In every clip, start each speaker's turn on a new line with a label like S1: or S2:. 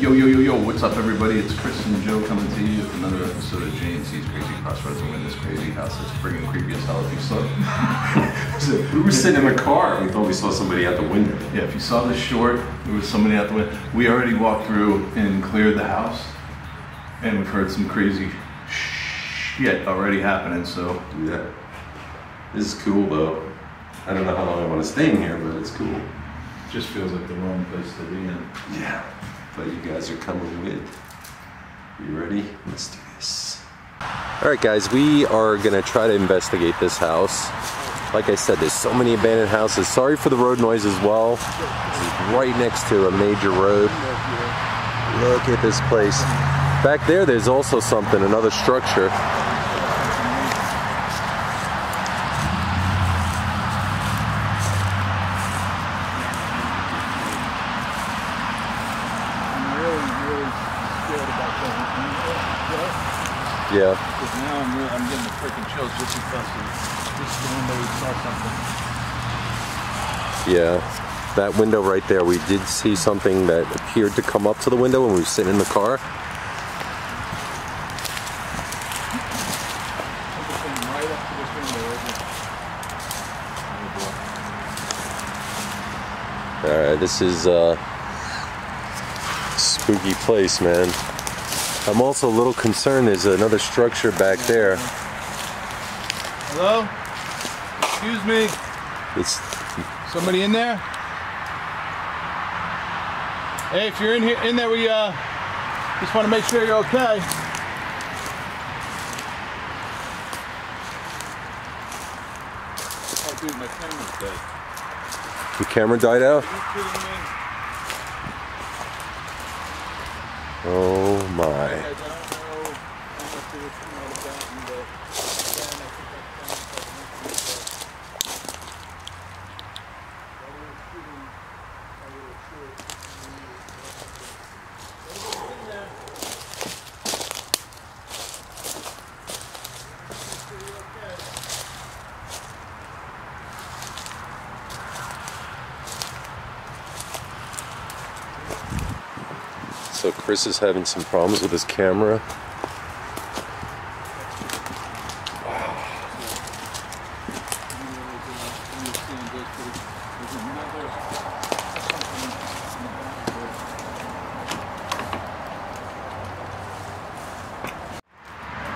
S1: Yo, yo, yo, yo, what's up, everybody? It's Chris and Joe coming to you with another episode of JNC's Crazy Crossroads and Win This Crazy House. It's friggin' creepy as hell if you saw
S2: We were sitting in the car and we thought we saw somebody out the window.
S1: Yeah, if you saw this short, there was somebody out the window. We already walked through and cleared the house, and we've heard some crazy shit already happening, so.
S2: Yeah. This is cool though. I don't know how long I want to stay in here, but it's cool.
S1: Just feels like the wrong place to be in.
S2: Yeah. But you guys are coming with. You ready? Let's do this.
S3: All right, guys, we are gonna try to investigate this house. Like I said, there's so many abandoned houses. Sorry for the road noise as well. This is right next to a major road. Look at this place. Back there, there's also something, another structure.
S4: I'm really, really scared about going in there.
S3: Yeah.
S4: Because now I'm, really, I'm getting the freaking chills just because of this the window we saw something.
S3: Yeah. That window right there, we did see something that appeared to come up to the window when we were sitting in the car.
S4: Something came right up to this window. Right here.
S3: All right, this is a spooky place, man. I'm also a little concerned. There's another structure back there.
S4: Hello? Excuse me?
S3: It's
S4: Somebody in there? Hey, if you're in here, in there, we uh, just want to make sure you're okay. Oh, dude, my camera's dead.
S3: the camera died out.
S4: Are you kidding me?
S3: Oh my!
S4: Guys, I don't know how much of this you might have gotten, but again, I think that camera's like an inch While we were shooting our little short, Anybody's in there? Make sure you're okay.
S3: Chris is having some problems with his camera.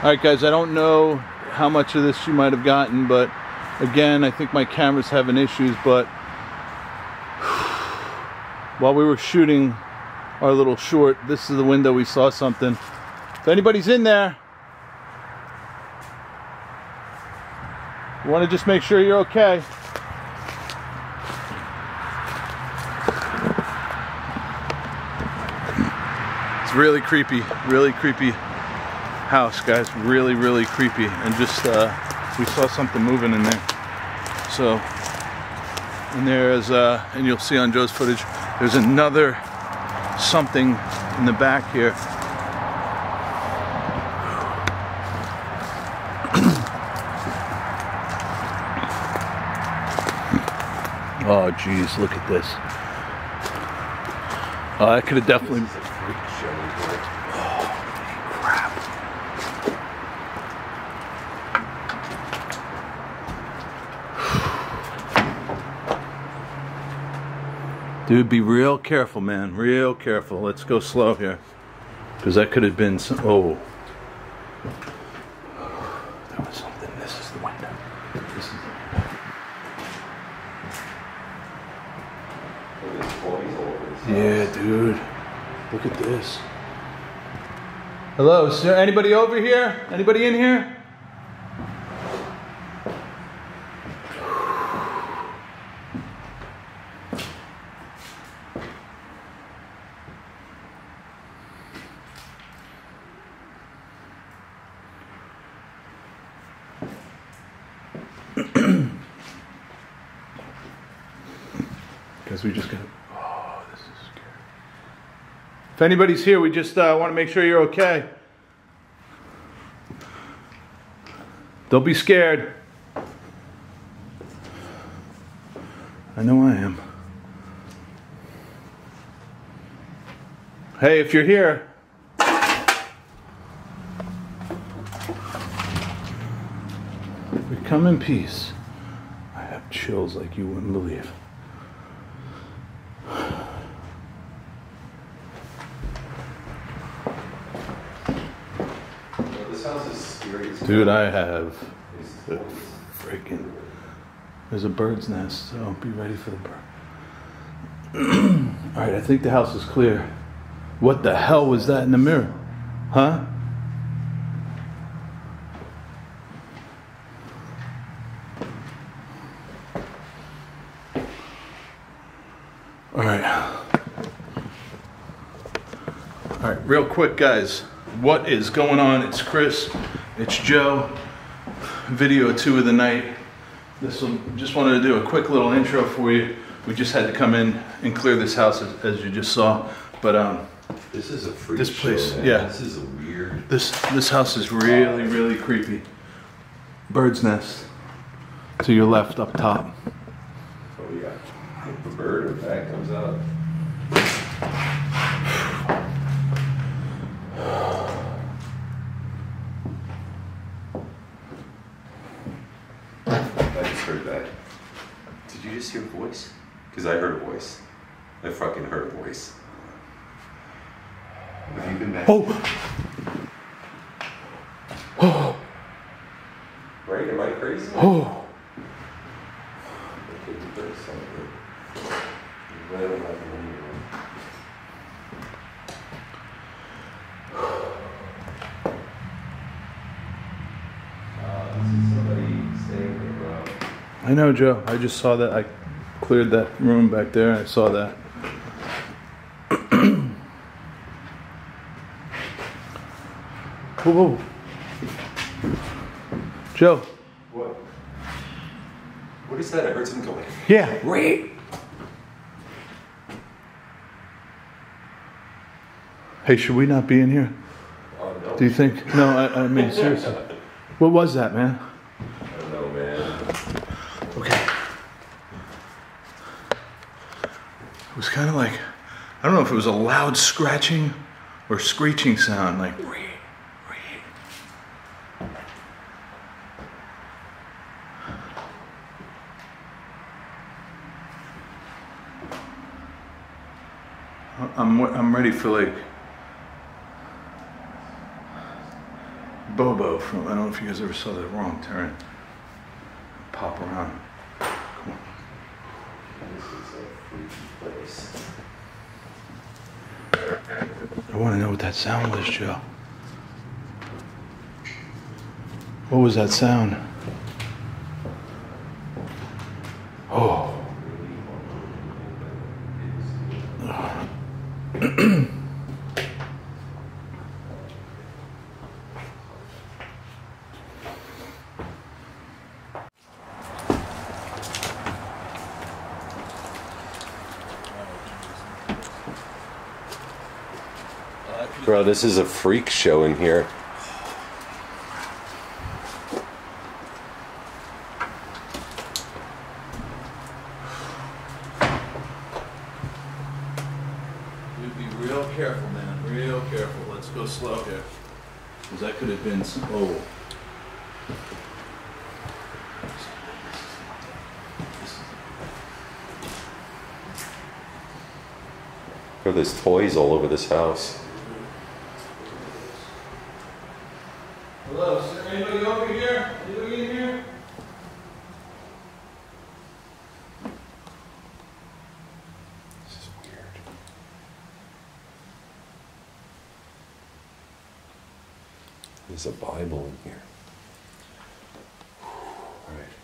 S4: All right, guys, I don't know how much of this you might have gotten, but again, I think my camera's having issues, but while we were shooting our little short, this is the window we saw something. If anybody's in there, you want to just make sure you're okay. It's really creepy, really creepy house, guys. Really, really creepy. And just, uh, we saw something moving in there. So, and there is, uh, and you'll see on Joe's footage, there's another something in the back here. Oh, geez, look at this. Oh, I could have definitely. Dude, be real careful, man. Real careful. Let's go slow here. Because that could have been some. Oh. There was something. This is the window. This is the window. Yeah, dude. Look at this. Hello, is there anybody over here? Anybody in here? Because we just got. Oh, this is scary. If anybody's here, we just uh, want to make sure you're okay. Don't be scared. I know I am. Hey, if you're here. We come in peace. I have chills like you wouldn't believe. Dude, I have
S3: fuck.
S4: freaking. There's a bird's nest, so be ready for the bird. All right, I think the house is clear. What the hell was that in the mirror? Huh? All right, real quick, guys. What is going on? It's Chris. It's Joe. Video two of the night. This will, just wanted to do a quick little intro for you. We just had to come in and clear this house as, as you just saw. But um,
S3: This is a freak
S4: This place,
S3: show,
S4: yeah.
S3: This is a weird.
S4: this this house is really really creepy. Bird's nest to your left up top.
S3: Oh yeah. The bird in fact comes out. I just heard that. Did you just hear a voice? Because I heard a voice. I fucking heard a voice. Have you been back?
S4: Oh, Oh!
S3: Right? Am I crazy?
S4: oh.
S3: Okay, the bird's something. Right on my phone. Uh, this is somebody staying around.
S4: I know, Joe. I just saw that. I cleared that room back there. I saw that. whoa, whoa. Joe.
S3: What? What is that? I heard something going.
S4: Yeah.
S3: Wait!
S4: Hey, should we not be in here?
S3: Oh no.
S4: Do you think? No, I, I mean seriously. What was that, man?
S3: I don't know, man.
S4: Okay. It was kind of like, I don't know if it was a loud scratching or screeching sound, like. I'm I'm ready for like Bobo from I don't know if you guys ever saw the wrong turn. Pop around.
S3: This is a freaky place.
S4: I want to know what that sound was, Joe. What was that sound? Oh.
S5: Bro, this is a freak show in here.
S4: You'd be real careful, man. Real careful. Let's go slow here. Because that could have been some. Oh.
S5: Bro, there's toys all over this house.
S4: Hello, is there anybody over here? Anybody in here?
S5: This is weird. There's a Bible in here. Alright.
S3: a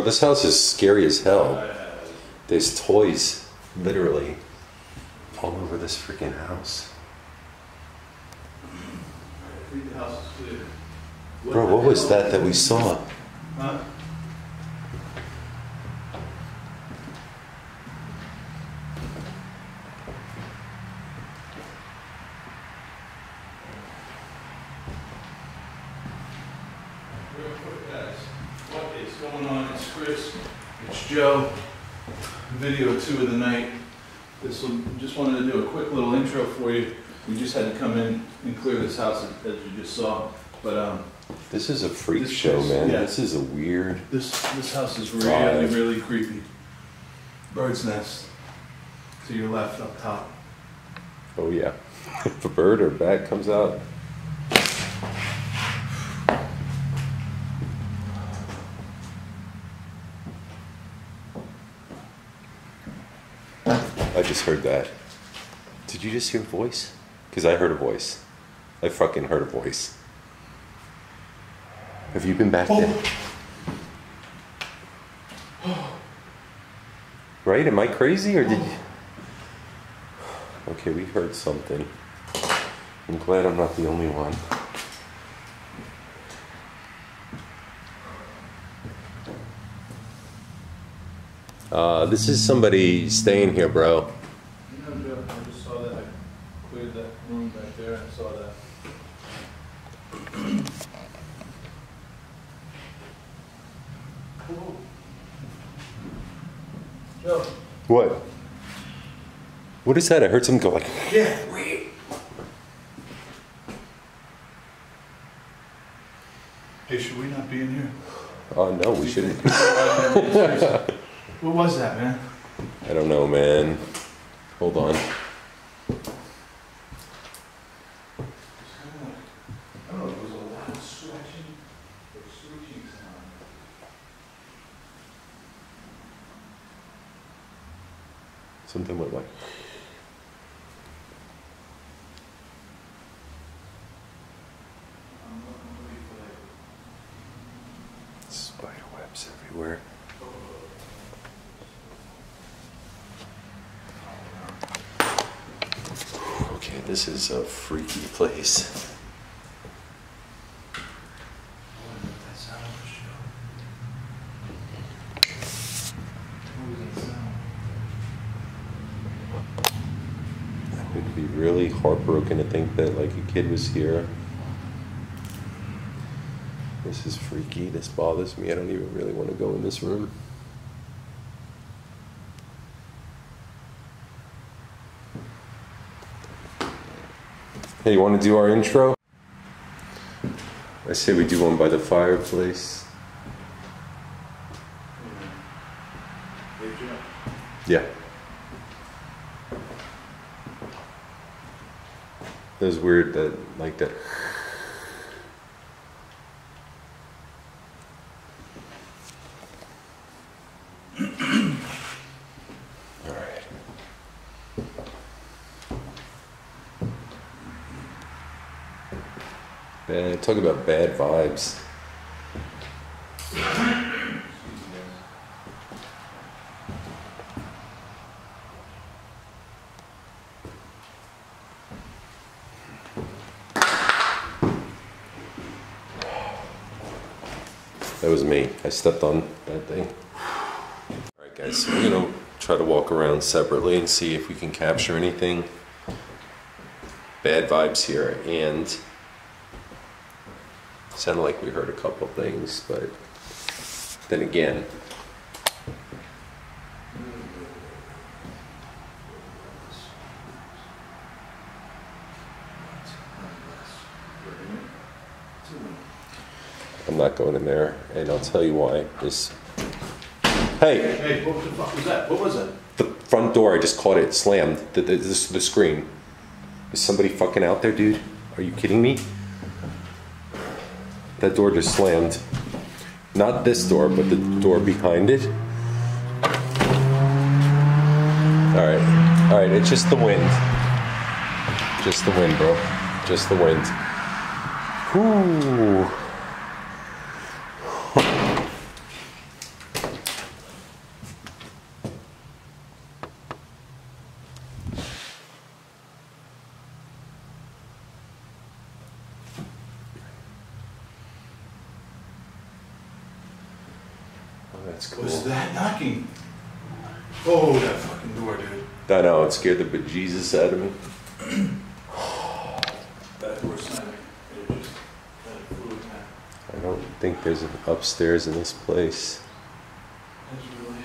S3: Bro, this house is scary as hell. There's toys, literally, all over this freaking house.
S4: I think the house is clear.
S3: Bro, what was that that we saw?
S4: Huh? Real quick, guys, what is going on? It's Chris, it's Joe. Video two of the night. This will, just wanted to do a quick little intro for you. We just had to come in and clear this house as you just saw. But, um,
S3: This is a freak
S4: This
S3: show, man.
S4: yeah.
S3: This is a weird.
S4: This this house is really really creepy. Bird's nest to your left up top.
S3: Oh yeah. if a bird or bat comes out, I just heard that. Did you just hear a voice? Because I heard a voice. I fucking heard a voice. Have you been back there? Right? Am I crazy or did you? Okay, we heard something. I'm glad I'm not the only one. Uh, this is somebody staying here, bro.
S4: No, Joe, I just saw that. I cleared that room back there. I saw that. Joe.
S3: What? What is that? I heard something go like.
S4: Yeah. Hey, should we not be in here?
S3: Oh no, we shouldn't.
S4: What was that, man?
S3: I don't know, man. Hold on.
S4: I don't know. It was a loud scratching or screeching sound.
S3: Something went like.
S4: I'm looking for that.
S3: Spider webs everywhere. Okay, this is a freaky place.
S4: That sound was Joe. What was that sound?
S3: It would be really heartbroken to think that like a kid was here. This is freaky. This bothers me. I don't even really want to go in this room. Hey, you want to do our intro? I say we do one by the fireplace. Yeah. It was weird that, like that. Talk about bad vibes. That was me. I stepped on that thing. All right, guys. So we're gonna try to walk around separately and see if we can capture anything. Bad vibes here, and sounded like we heard a couple things, but then again, I'm not going in there, and I'll tell you why. This, hey,
S4: Hey, what the fuck was that? What was that?
S3: the front door. I just caught it slammed. The the, the, the screen. Is somebody fucking out there, dude? Are you kidding me? That door just slammed. Not this door, but the door behind it. All right, all right. It's just the wind. Just the wind, bro. Just the wind. Whoo. That's cool.
S4: Was that knocking? Oh, that fucking door, dude.
S3: I know, it scared the bejesus out of me.
S4: That door slamming. It just kind of flew in that.
S3: I don't think there's an upstairs in this place.
S4: That's really.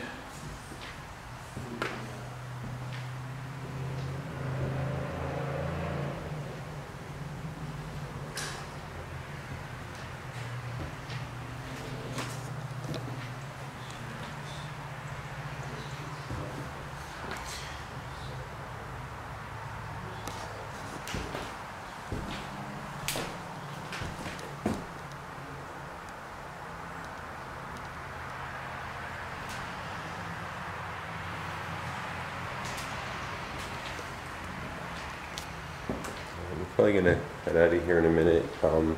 S3: I'm probably gonna head out of here in a minute. Um,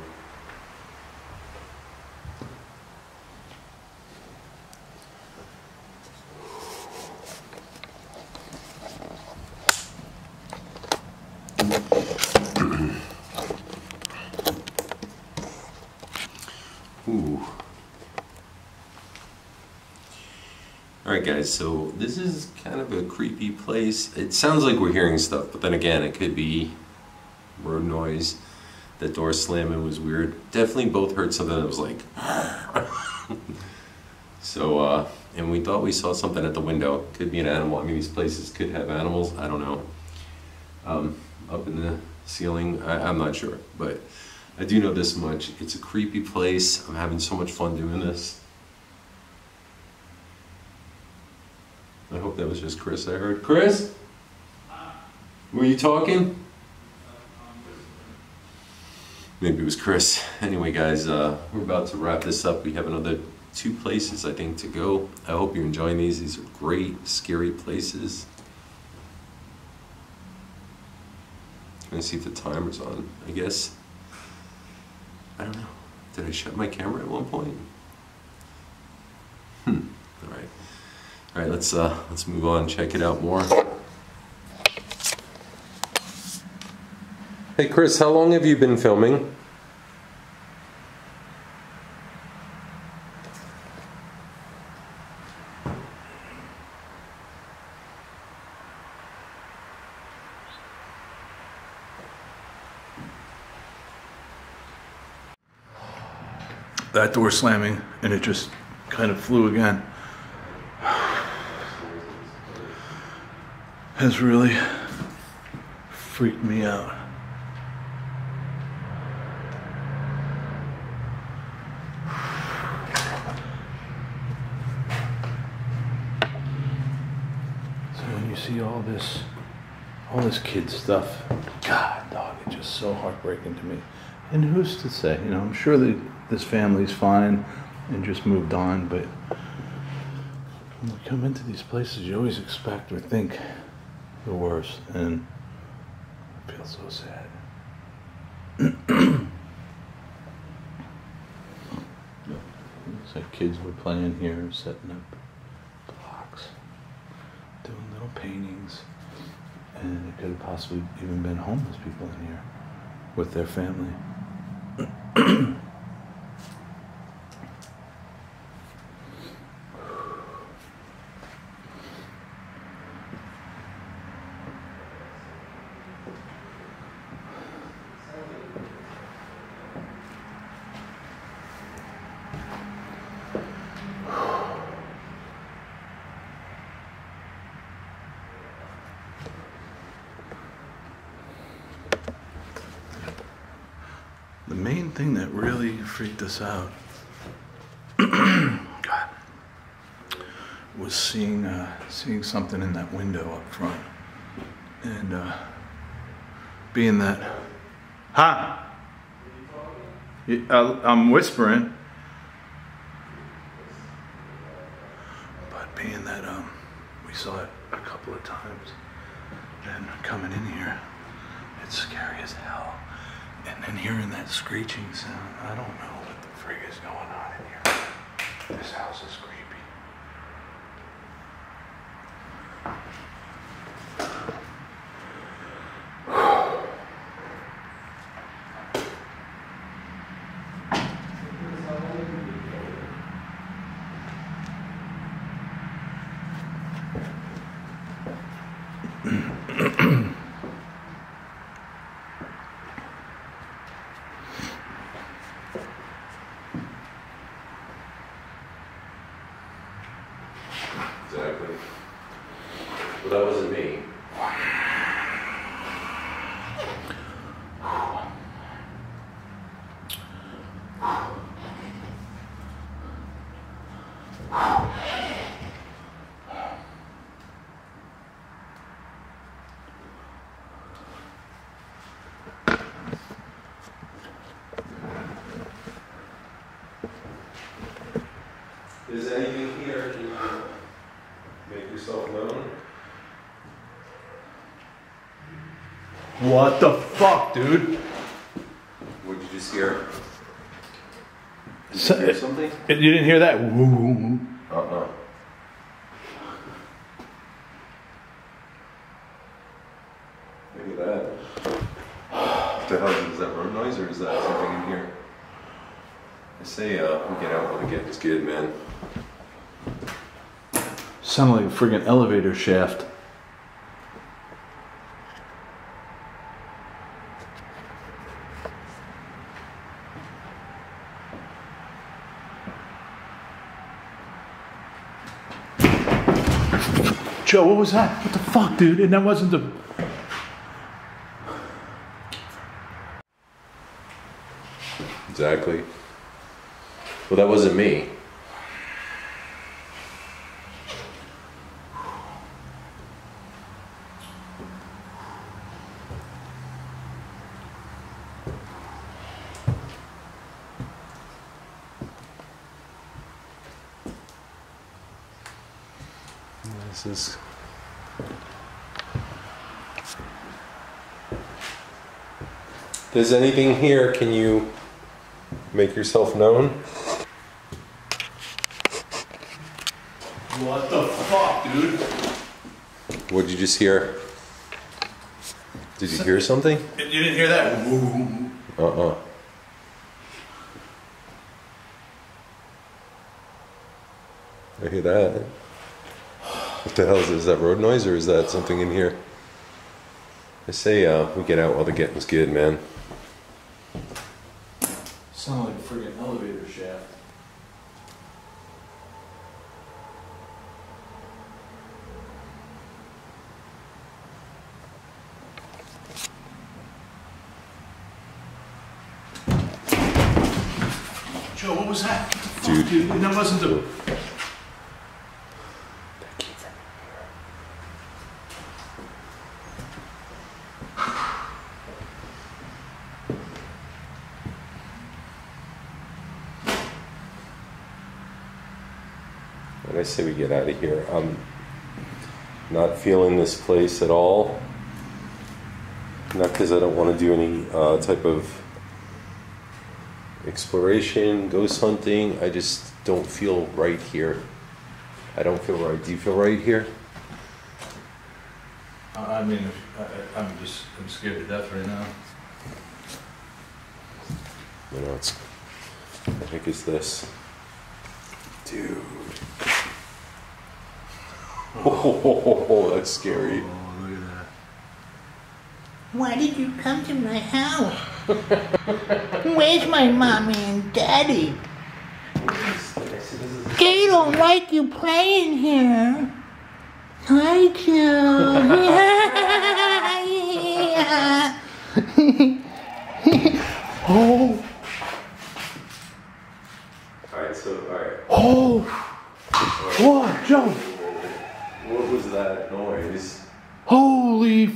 S3: Ooh. All right, guys. So this is kind of a creepy place. It sounds like we're hearing stuff, but then again, it could be road noise. The door slamming was weird. Definitely both heard something that was like. so, uh, and we thought we saw something at the window. Could be an animal. I mean, these places could have animals. I don't know. Um, up in the ceiling, I, I'm not sure, but I do know this much. It's a creepy place. I'm having so much fun doing this. I hope that was just Chris I heard. Chris? Were you talking? Maybe it was Chris. Anyway, guys, uh, we're about to wrap this up. We have another two places, I think, to go. I hope you're enjoying these. These are great, scary places. To see if the timer's on. I guess. I don't know. Did I shut my camera at one point? Hmm. All right. All right. Let's uh, let's move on. And check it out more. Hey Chris, how long have you been filming?
S4: That door slamming, and it just kind of flew again. Has really freaked me out. So when you see all this, all this kid stuff, God, dog, it's just so heartbreaking to me. And who's to say? You know, I'm sure that this family's fine and just moved on, but when you come into these places, you always expect or think the worst, and I feel so sad. It's like kids were playing here, setting up blocks, doing little paintings, and it could have possibly even been homeless people in here with their family. The main thing that really freaked us out. God, was seeing uh, seeing something in that window up front, and uh, being that, huh? I'm whispering, but being that um, we saw it a couple of times, and coming in here, it's scary as hell. And then hearing that screeching sound, I don't know what the frig is going on in here. This house is creepy.
S3: Exactly. Well, that wasn't me. Is anything here? Can you make yourself known?
S4: What the fuck, dude?
S3: What'd you just hear? Did
S4: So-
S3: you hear something?
S4: You didn't hear that? Woo.
S3: Uh-uh. Look at that. What the hell is that road noise or is that something in here? I say, uh, we get out while the getting's good, man.
S4: Sounded like a friggin' elevator shaft. Joe, what was that? What the fuck, dude? And that wasn't the.
S3: Exactly. Well, that wasn't me. This is. There's anything here, can you make yourself known?
S4: What the fuck, dude?
S3: What'd you just hear? Did you hear something?
S4: You didn't hear that?
S3: Uh-uh. I hear that. What the hell is, is that road noise or is that something in here? I say uh, we get out while the getting's good, man.
S4: Sounded like a friggin' elevator shaft. Joe, what was that? What the fuck,
S3: Dude.
S4: dude? And that wasn't the.
S3: When I say we get out of here, I'm not feeling this place at all. Not because I don't want to do any uh, type of exploration, ghost hunting. I just don't feel right here. I don't feel right. Do you feel right here?
S4: I mean, I, I'm just, I'm scared to death right now.
S3: You know, it's. I think it's this. Dude. Oh, that's scary.
S4: Oh, look at that.
S6: Why did you come to my house? Where's my mommy and daddy? They don't like you playing here. Hi, Joe.
S4: Oh,
S3: Alright, so, alright.
S4: Oh, what, Joe?
S3: What was that noise?
S4: Holy. f-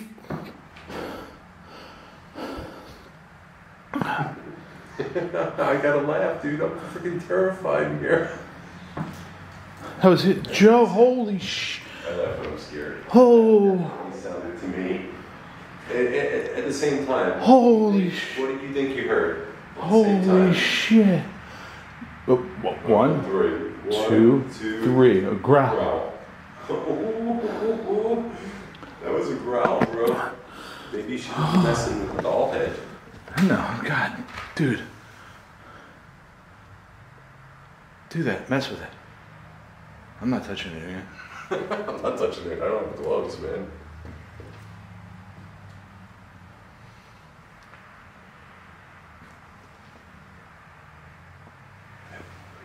S3: I gotta laugh, dude. I'm freaking terrified here.
S4: That was it. Joe, holy sh.
S3: I laugh when I'm scared.
S4: Oh,
S3: He sounded to me. At, at, at the same time,
S4: holy sh.
S3: what do you think you heard? At the same
S4: Holy shit. Oh, wh- One,
S3: Three. One,
S4: two,
S3: two,
S4: three. A growl.
S3: Growl. that was a growl, bro. Maybe you should be messing with the doll head.
S4: No, God, dude. Do that. Mess with it. I'm not touching it again.
S3: I'm not touching it. I don't have gloves, man.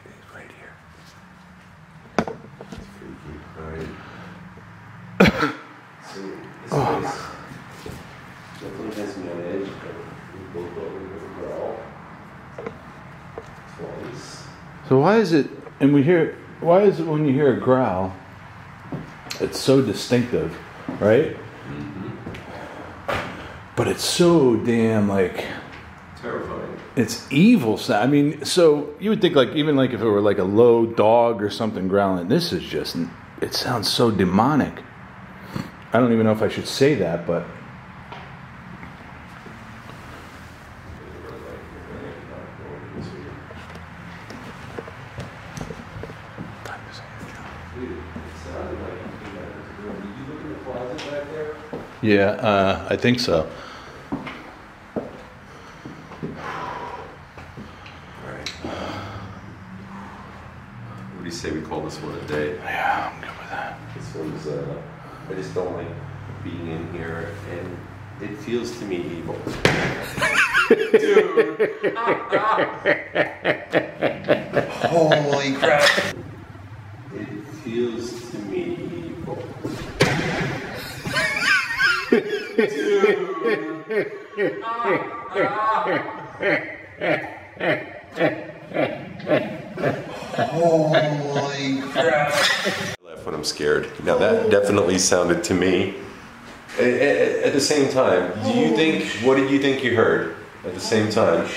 S3: It's right here. It's freaky. Alright.
S4: So why is it? And we hear. Why is it when you hear a growl? It's so distinctive, right? Mm-hmm. But it's so damn like
S3: Terrifying.
S4: it's evil sound. I mean, so you would think like even like if it were like a low dog or something growling. This is just it sounds so demonic. I don't even know if I should say that, but yeah, uh, I think so.
S3: Alright. What do you say we call this one a day?
S4: Yeah, I'm good with that.
S3: This one's, uh, I just don't like being in here, and it feels to me evil. Dude! Holy crap! It feels to me evil. Holy crap! I laugh when I'm scared. Now that definitely sounded to me. At the same time, do you think? What did you think you heard at the same time?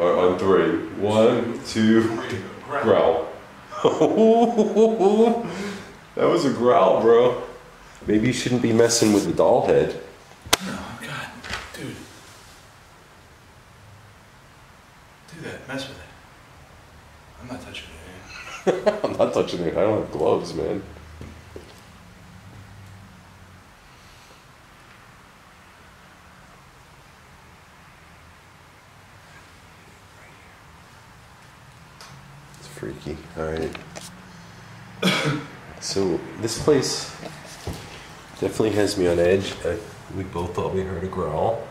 S3: Or on three. One, two, growl. that was a growl, bro. Maybe you shouldn't be messing with the doll head.
S4: Oh God, dude, do that. Mess with it. I'm not touching it. Man.
S3: I'm not touching it. I don't have gloves, man. It's freaky. All right. so this place definitely has me on edge. I, we both thought we heard a growl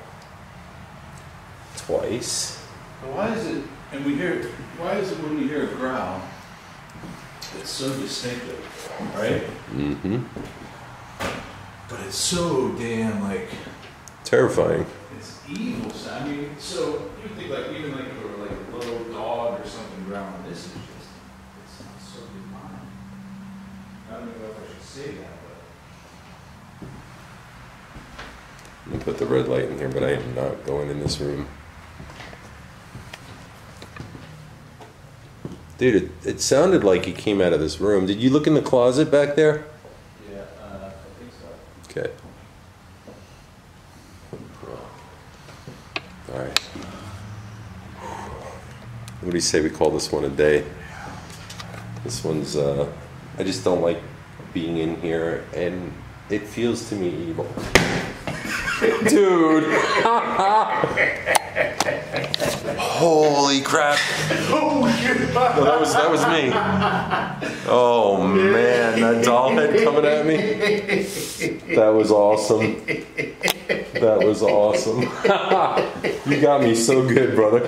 S3: twice.
S4: Why is it? And we hear. Why is it when we hear a growl? It's so distinctive, right?
S3: Mm-hmm.
S4: But it's so damn like
S3: Terrifying.
S4: it's evil. sound. I mean, so you think like even like if it were like a little dog or something growling. This is just it sounds so demonic. I don't know if I should say that, but.
S3: I'm gonna put the red light in here, but I am not going in this room. Dude, it, it sounded like it came out of this room. Did you look in the closet back there?
S4: Yeah, uh, I think so.
S3: Okay. Alright. What do you say we call this one a day? This one's, uh, I just don't like being in here, and it feels to me evil. Dude! Holy crap! No, that was that was me. Oh man, that doll head coming at me. That was awesome. That was awesome. you got me so good, brother.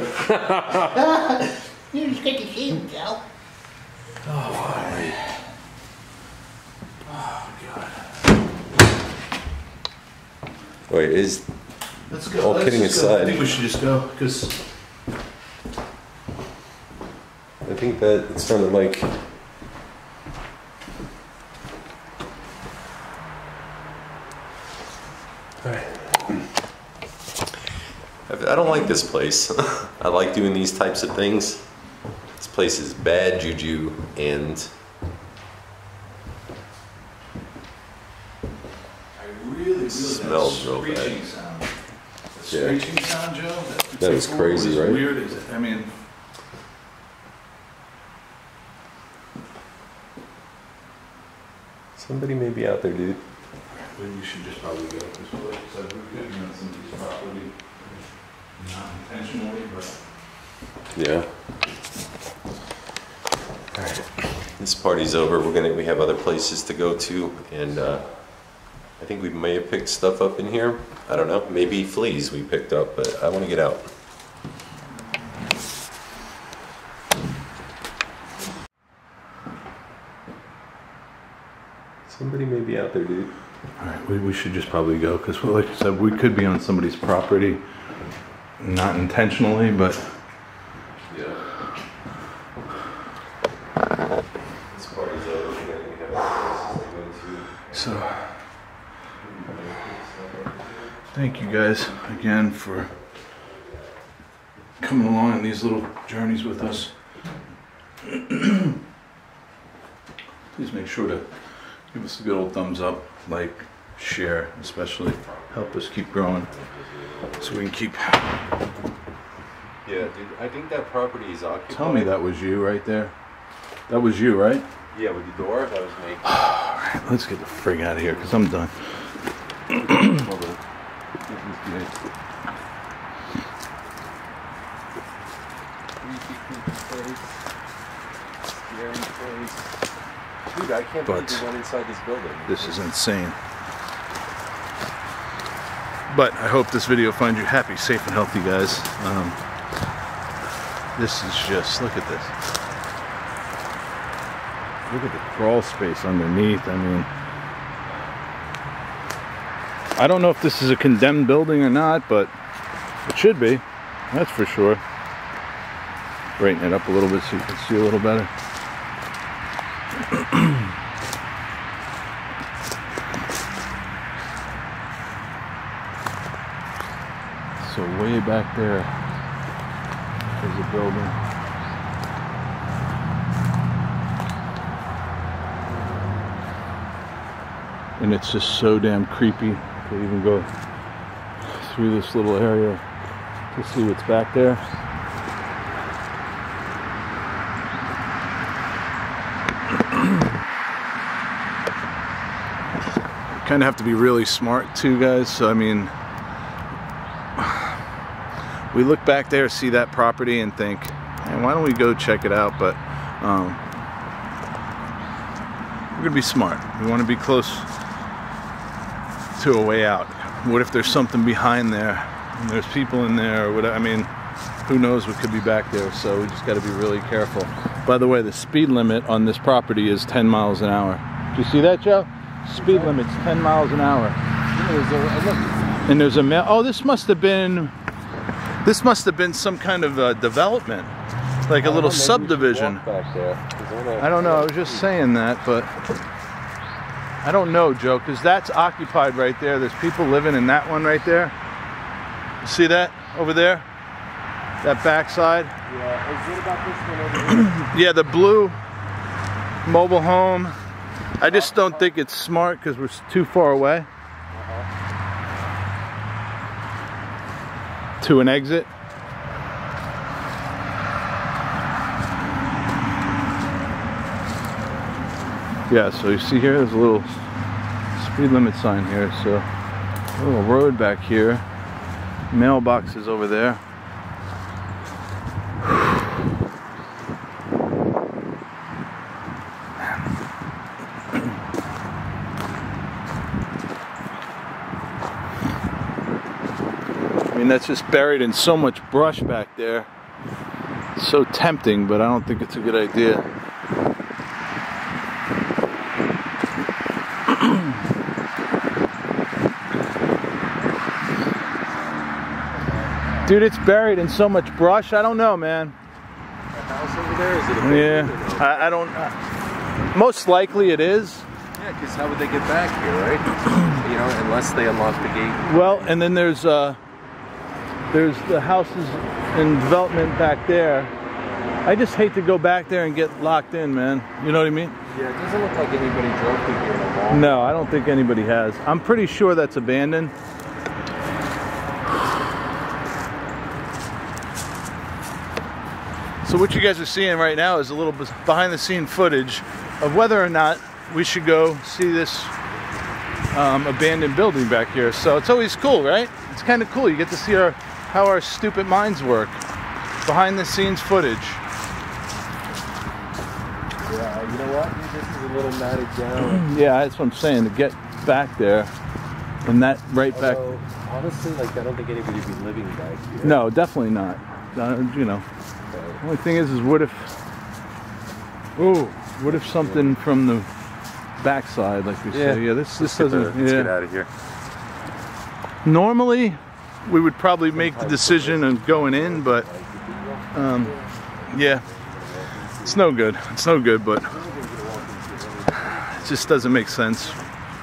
S6: You just get to see him, Joe.
S3: Oh, oh, Wait, is
S4: Let's go.
S3: All
S4: Let's
S3: kidding
S4: just go. I think we should just go because
S3: I think that it sounded like. I I don't like this place. I like doing these types of things. This place is bad juju and
S4: I really, really
S3: Smells
S4: that
S3: real bad.
S4: screeching sound. The
S3: Yeah.
S4: screeching sound, Joe. That, you
S3: That
S4: took
S3: is
S4: over
S3: crazy, right?
S4: Weird. I mean,
S3: somebody may be out there, dude.
S4: Well, you should just probably go this way. So we could be on somebody's property, not intentionally, but
S3: Yeah. Alright. This party's over. We're gonna we have other places to go to and uh I think we may have picked stuff up in here. I don't know. Maybe fleas we picked up, but I wanna get out. there, dude.
S4: All right, we, we should just probably go because, like I said, we could be on somebody's property, not intentionally, but.
S3: Yeah. This party's over.
S4: So. Thank you guys again for coming along on these little journeys with us. Please make sure to give us a good old thumbs up, like, share, especially help us keep growing so we can keep.
S3: Yeah, dude. I think that property is occupied.
S4: Tell me that was you right there. That was you, right?
S3: Yeah, with the door. That was me.
S4: Alright, let's get the frig out of here because I'm done.
S3: Hold on. Dude, I can't believe
S4: But-
S3: you went inside this building.
S4: This is insane. But I hope this video finds you happy, safe, and healthy, guys. Um, this is just, look at this. Look at the crawl space underneath. I mean, I don't know if this is a condemned building or not, but it should be. That's for sure. Brighten it up a little bit so you can see a little better. So way back there is a building. And it's just so damn creepy to even go through this little area to see what's back there. kind of have to be really smart too, guys. So I mean, we look back there, see that property, and think, "Man, why don't we go check it out?" But um, we're gonna be smart. We want to be close to a way out. What if there's something behind there, and there's people in there, or whatever? I mean, who knows what could be back there? So we just got to be really careful. By the way, the speed limit on this property is 10 miles an hour. Do you see that, Joe? Speed limit's 10 miles an hour. And there's a ma- oh, this must have been this must have been some kind of uh, development, like a little subdivision.
S3: There. 'cause I
S4: don't know. I was just saying that, but I don't know, Joe, because that's occupied right there. There's people living in that one right there. You see that over there? That backside?
S3: Yeah. Is it about this one over here?
S4: Yeah, the blue mobile home. I just don't think it's smart because we're too far away to an exit. Yeah, so you see here, there's a little speed limit sign here. So a little road back here. Mailbox is over there. Mean, that's just buried in so much brush back there. It's so tempting, but I don't think it's a good idea. Dude, it's buried in so much brush. I don't know, man.
S3: House over there? Is it a
S4: Yeah. I, I don't. Uh, most likely it is.
S3: Yeah, because how would they get back here, right? you know, unless they unlock the gate.
S4: Well, and then there's uh, there's the houses in development back there. I just hate to go back there and get locked in, man. You know what I mean?
S3: Yeah, it doesn't look like anybody drove through here in a
S4: No, I don't think anybody has. I'm pretty sure that's abandoned. So what you guys are seeing right now is a little behind the scene footage of whether or not we should go see this um, abandoned building back here. So it's always cool, right? It's kind of cool. You get to see our how our stupid minds work. Behind the scenes footage.
S3: Yeah, you know what? This is a little matted down.
S4: Yeah, that's what I'm saying. To get back there and that right back.
S3: Honestly, like I don't think anybody would be living back here.
S4: No, definitely not. Uh, you know, the only thing is, is what if? Oh, what if something from the backside, like we say? Yeah, this this
S3: Let's get, the-
S4: doesn't.
S3: let's get out of here.
S4: Normally, we would probably make the decision of going in, but um, yeah, it's no good. It's no good, but it just doesn't make sense.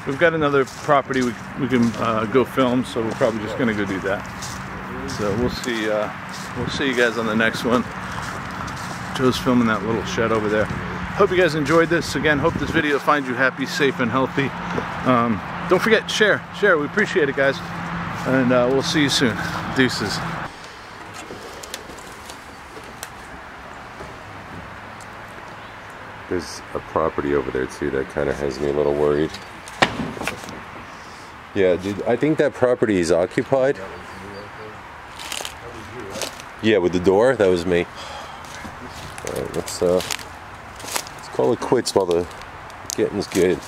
S4: we've got another property we, we can uh, go film, so we're probably just gonna go do that. So we'll see. Uh, we'll see you guys on the next one. Joe's filming that little shed over there. Hope you guys enjoyed this. Again, hope this video finds you happy, safe, and healthy. Um, don't forget, share, share. We appreciate it, guys. And uh, we'll see you soon. Deuces.
S3: There's a property over there too that kind of has me a little worried. Yeah, dude, I think that property is occupied. Yeah, with the door, that was me. All right, let's uh, let's call it quits while the getting's good.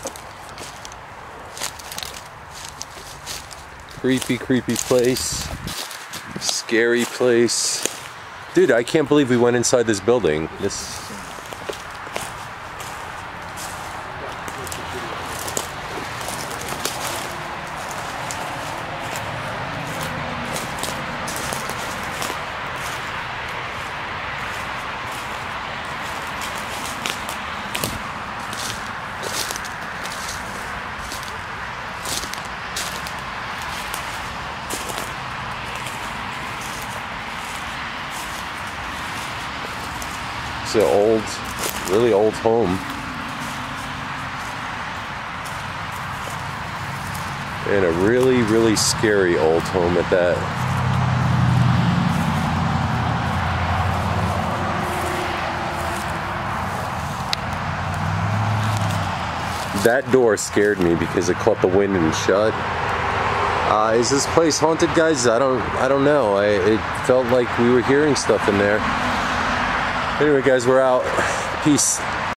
S3: Creepy, creepy place. Scary place. Dude, I can't believe we went inside this building. This It's an old, really old home. And a really, really scary old home at that. That door scared me because it caught the wind and shut. Uh, is this place haunted, guys? I don't, I don't know. I, it felt like we were hearing stuff in there. Anyway, guys, we're out. Peace.